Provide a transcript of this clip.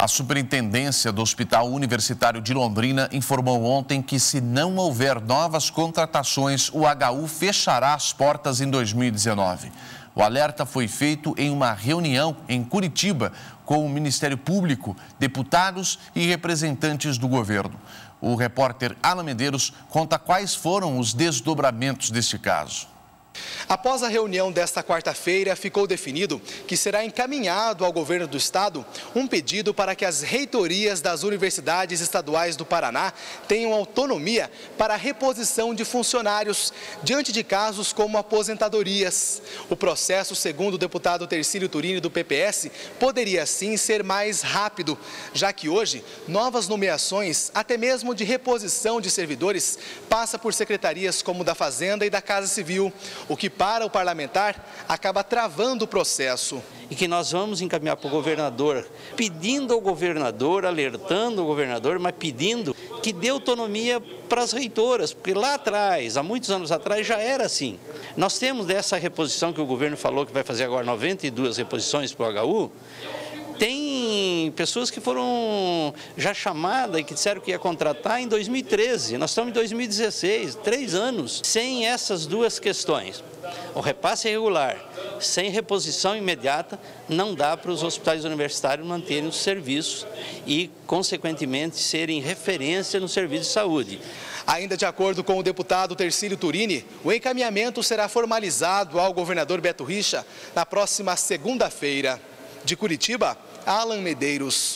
A Superintendência do Hospital Universitário de Londrina informou ontem que, se não houver novas contratações, o HU fechará as portas em 2019. O alerta foi feito em uma reunião em Curitiba com o Ministério Público, deputados e representantes do governo. O repórter Alan Medeiros conta quais foram os desdobramentos deste caso. Após a reunião desta quarta-feira, ficou definido que será encaminhado ao governo do estado um pedido para que as reitorias das universidades estaduais do Paraná tenham autonomia para a reposição de funcionários diante de casos como aposentadorias. O processo, segundo o deputado Tercílio Turini do PPS, poderia sim ser mais rápido, já que hoje novas nomeações, até mesmo de reposição de servidores, passa por secretarias como da Fazenda e da Casa Civil o que para o parlamentar acaba travando o processo. E que nós vamos encaminhar para o governador, pedindo ao governador, alertando o governador, mas pedindo que dê autonomia para as reitoras, porque lá atrás, há muitos anos atrás, já era assim. Nós temos dessa reposição que o governo falou que vai fazer agora 92 reposições para o HU, pessoas que foram já chamadas e que disseram que ia contratar em 2013. Nós estamos em 2016, três anos, sem essas duas questões. O repasse irregular, sem reposição imediata, não dá para os hospitais universitários manterem os serviços e, consequentemente, serem referência no serviço de saúde. Ainda de acordo com o deputado Tercílio Turini, o encaminhamento será formalizado ao governador Beto Richa na próxima segunda-feira. De Curitiba, Alan Medeiros.